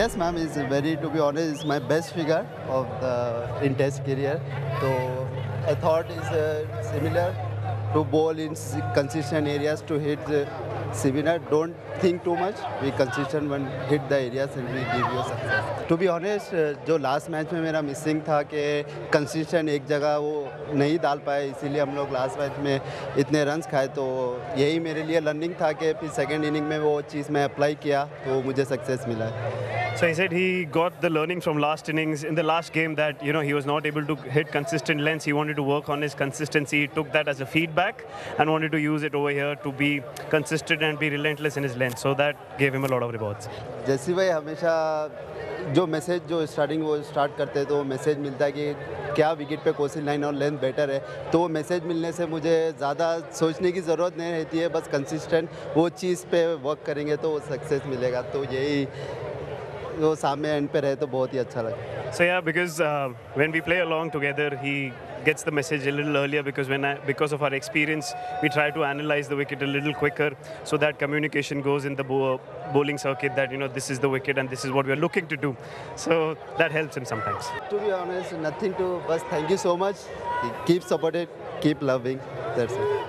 Yes, ma'am, is very, to be honest, is my best figure of the in test career. So I thought is uh, similar to bowl in consistent areas to hit uh, similar. Don't think too much. Be consistent when hit the areas and we give you success. To be honest, uh, जो last match में मेरा missing था कि consistent एक जगह वो नहीं डाल पाए इसीलिए हम लोग लास्ट मैच में इतने रन्स खाए तो यही मेरे लिए लर्निंग था कि फिर सेकेंड इनिंग में वो चीज़ मैं अप्लाई किया तो मुझे सक्सेस मिला है So he said he got the learning from last innings in the last game that you know he was not able to hit consistent lengths. He wanted to work on his consistency. He took that as a feedback and wanted to use it over here to be consistent and be relentless in his length. So that gave him a lot of rewards. जैसी भाई हमेशा जो message जो starting वो start करते हैं तो message मिलता है कि क्या विकेट पे कोसी लाइन और लेंथ बेटर है तो वो मैसेज मिलने से मुझे ज़्यादा सोचने की ज़रूरत नहीं रहती है, बस कंसिस्टेंट वो चीज़ पे वर्क करेंगे तो वो सक्सेस मिलेगा तो यही वो सामने एंड पे रहे तो बहुत ही अच्छा लगा yeah, because uh, when we play along together, he gets the message a little earlier because when I, because of our experience, we try to analyze the wicket a little quicker, so that communication goes in the bow, bowling circuit that you know this is the wicket and this is what we are looking to do. So that helps him sometimes. To be honest, nothing to, बस thank you so much. Keep supported, keep loving. That's it.